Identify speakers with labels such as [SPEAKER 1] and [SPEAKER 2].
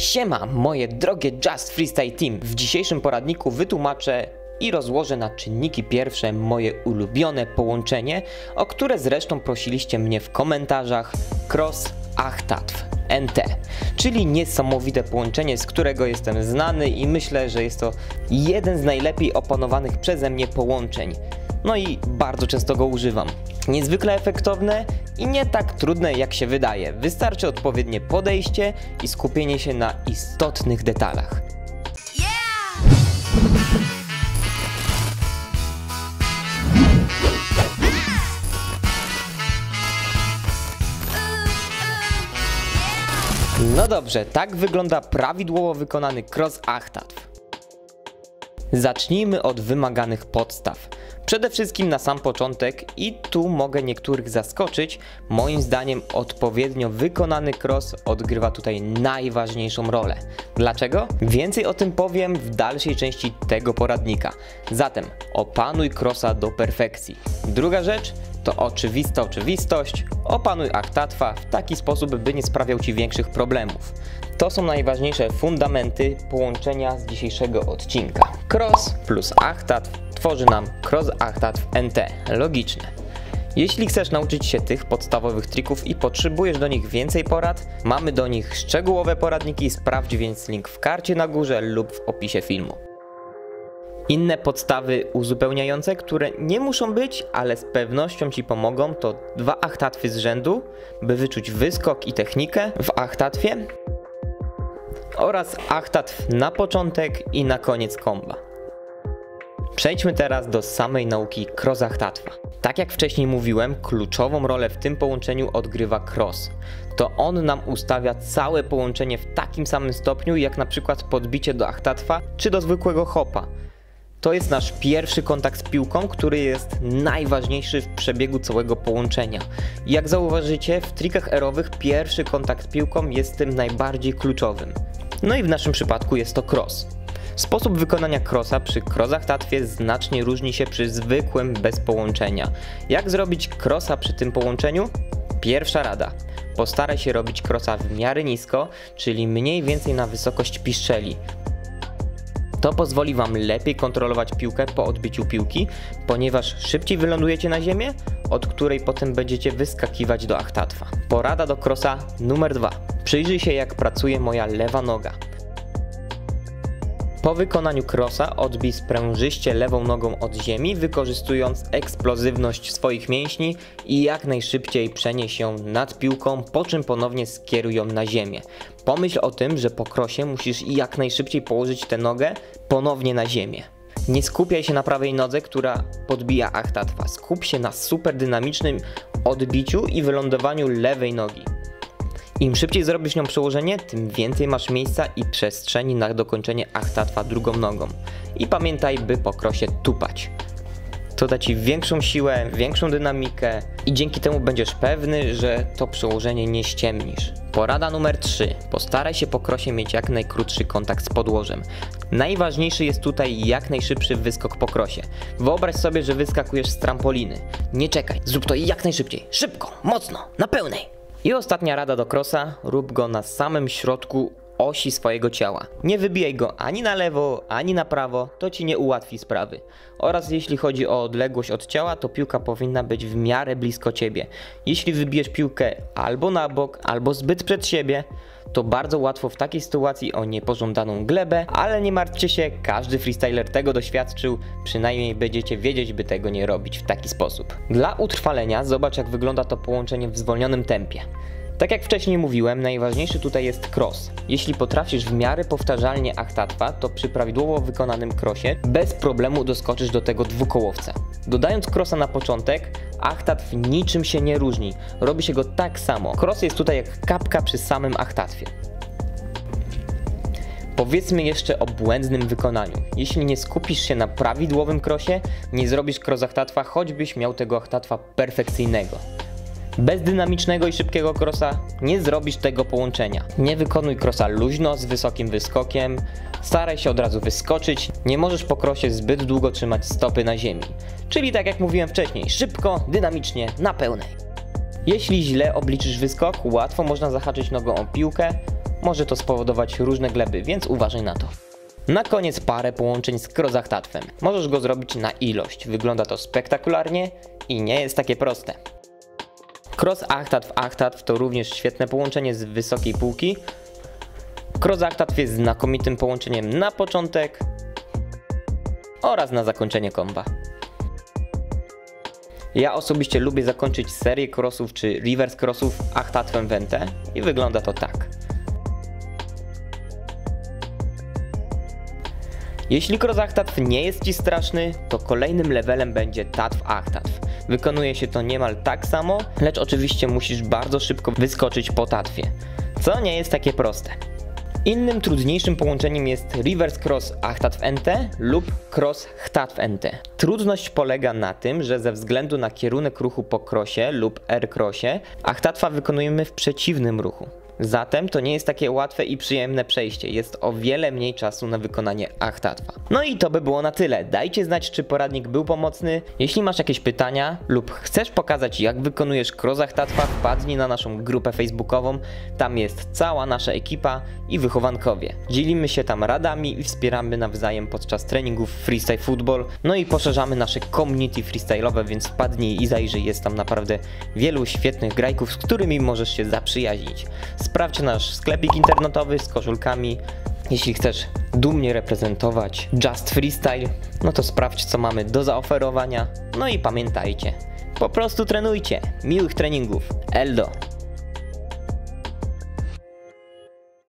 [SPEAKER 1] Siema, moje drogie Just Freestyle Team. W dzisiejszym poradniku wytłumaczę i rozłożę na czynniki pierwsze moje ulubione połączenie, o które zresztą prosiliście mnie w komentarzach Cross Achtatw NT, czyli niesamowite połączenie, z którego jestem znany i myślę, że jest to jeden z najlepiej opanowanych przeze mnie połączeń. No i bardzo często go używam. Niezwykle efektowne i nie tak trudne jak się wydaje. Wystarczy odpowiednie podejście i skupienie się na istotnych detalach. No dobrze, tak wygląda prawidłowo wykonany cross achtatw. Zacznijmy od wymaganych podstaw. Przede wszystkim na sam początek i tu mogę niektórych zaskoczyć, moim zdaniem odpowiednio wykonany cross odgrywa tutaj najważniejszą rolę. Dlaczego? Więcej o tym powiem w dalszej części tego poradnika. Zatem opanuj crossa do perfekcji. Druga rzecz to oczywista oczywistość, opanuj achtatwa w taki sposób, by nie sprawiał Ci większych problemów. To są najważniejsze fundamenty połączenia z dzisiejszego odcinka. Cross plus achtatw tworzy nam cross achtatw NT. Logiczne. Jeśli chcesz nauczyć się tych podstawowych trików i potrzebujesz do nich więcej porad, mamy do nich szczegółowe poradniki, sprawdź więc link w karcie na górze lub w opisie filmu. Inne podstawy uzupełniające, które nie muszą być, ale z pewnością Ci pomogą, to dwa achtatwy z rzędu, by wyczuć wyskok i technikę w achtatwie oraz achtatw na początek i na koniec komba. Przejdźmy teraz do samej nauki cross-achtatwa. Tak jak wcześniej mówiłem, kluczową rolę w tym połączeniu odgrywa cross. To on nam ustawia całe połączenie w takim samym stopniu jak na przykład podbicie do achtatwa czy do zwykłego hopa. To jest nasz pierwszy kontakt z piłką, który jest najważniejszy w przebiegu całego połączenia. Jak zauważycie, w trikach erowych pierwszy kontakt z piłką jest tym najbardziej kluczowym. No i w naszym przypadku jest to cross. Sposób wykonania crossa przy crossachtatwie znacznie różni się przy zwykłym bez połączenia. Jak zrobić crossa przy tym połączeniu? Pierwsza rada. Postaraj się robić crossa w miarę nisko, czyli mniej więcej na wysokość piszczeli. To pozwoli Wam lepiej kontrolować piłkę po odbiciu piłki, ponieważ szybciej wylądujecie na ziemię, od której potem będziecie wyskakiwać do achtatwa. Porada do krosa numer 2. Przyjrzyj się jak pracuje moja lewa noga. Po wykonaniu krosa odbij sprężyście lewą nogą od ziemi, wykorzystując eksplozywność swoich mięśni i jak najszybciej przenieś ją nad piłką, po czym ponownie skieruj ją na ziemię. Pomyśl o tym, że po krosie musisz jak najszybciej położyć tę nogę ponownie na ziemię. Nie skupiaj się na prawej nodze, która podbija achtatwa. Skup się na super dynamicznym odbiciu i wylądowaniu lewej nogi. Im szybciej zrobisz nią przełożenie, tym więcej masz miejsca i przestrzeni na dokończenie achtatwa drugą nogą. I pamiętaj, by po krosie tupać. To da Ci większą siłę, większą dynamikę i dzięki temu będziesz pewny, że to przełożenie nie ściemnisz. Porada numer 3. Postaraj się po krosie mieć jak najkrótszy kontakt z podłożem. Najważniejszy jest tutaj jak najszybszy wyskok po krosie. Wyobraź sobie, że wyskakujesz z trampoliny. Nie czekaj, zrób to jak najszybciej. Szybko, mocno, na pełnej. I ostatnia rada do krosa, rób go na samym środku osi swojego ciała. Nie wybijaj go ani na lewo, ani na prawo, to ci nie ułatwi sprawy. Oraz jeśli chodzi o odległość od ciała, to piłka powinna być w miarę blisko ciebie. Jeśli wybijesz piłkę albo na bok, albo zbyt przed siebie, to bardzo łatwo w takiej sytuacji o niepożądaną glebę, ale nie martwcie się, każdy freestyler tego doświadczył, przynajmniej będziecie wiedzieć, by tego nie robić w taki sposób. Dla utrwalenia zobacz jak wygląda to połączenie w zwolnionym tempie. Tak jak wcześniej mówiłem, najważniejszy tutaj jest cross. Jeśli potrafisz w miarę powtarzalnie achtatwa, to przy prawidłowo wykonanym crossie bez problemu doskoczysz do tego dwukołowca. Dodając crossa na początek, achtatw niczym się nie różni. Robi się go tak samo. Cross jest tutaj jak kapka przy samym achtatwie. Powiedzmy jeszcze o błędnym wykonaniu. Jeśli nie skupisz się na prawidłowym krosie, nie zrobisz cross achtatwa, choćbyś miał tego achtatwa perfekcyjnego. Bez dynamicznego i szybkiego krosa nie zrobisz tego połączenia. Nie wykonuj krosa luźno z wysokim wyskokiem, staraj się od razu wyskoczyć, nie możesz po krosie zbyt długo trzymać stopy na ziemi. Czyli tak jak mówiłem wcześniej, szybko, dynamicznie, na pełnej. Jeśli źle obliczysz wyskok, łatwo można zahaczyć nogą o piłkę, może to spowodować różne gleby, więc uważaj na to. Na koniec parę połączeń z krozachtatwem. Możesz go zrobić na ilość. Wygląda to spektakularnie i nie jest takie proste. Cross achtatw achtatw to również świetne połączenie z wysokiej półki. Cross achtatw jest znakomitym połączeniem na początek oraz na zakończenie komba. Ja osobiście lubię zakończyć serię crossów czy reverse crossów achtatwem wente i wygląda to tak. Jeśli krozachtatw nie jest Ci straszny, to kolejnym levelem będzie tatw achtatw. Wykonuje się to niemal tak samo, lecz oczywiście musisz bardzo szybko wyskoczyć po tatwie, co nie jest takie proste. Innym trudniejszym połączeniem jest reverse cross achtatw nt lub cross chtatw nt. Trudność polega na tym, że ze względu na kierunek ruchu po krosie lub r-krosie, achtatwa wykonujemy w przeciwnym ruchu. Zatem to nie jest takie łatwe i przyjemne przejście, jest o wiele mniej czasu na wykonanie achtatwa. No i to by było na tyle. Dajcie znać, czy poradnik był pomocny. Jeśli masz jakieś pytania lub chcesz pokazać, jak wykonujesz cross achtatwa, wpadnij na naszą grupę facebookową. Tam jest cała nasza ekipa i wychowankowie. Dzielimy się tam radami i wspieramy nawzajem podczas treningów freestyle football. No i poszerzamy nasze community freestyle'owe, więc wpadnij i zajrzyj. Jest tam naprawdę wielu świetnych grajków, z którymi możesz się zaprzyjaźnić. Sprawdź nasz sklepik internetowy z koszulkami. Jeśli chcesz dumnie reprezentować Just Freestyle, no to sprawdź co mamy do zaoferowania. No i pamiętajcie, po prostu trenujcie. Miłych treningów. Eldo.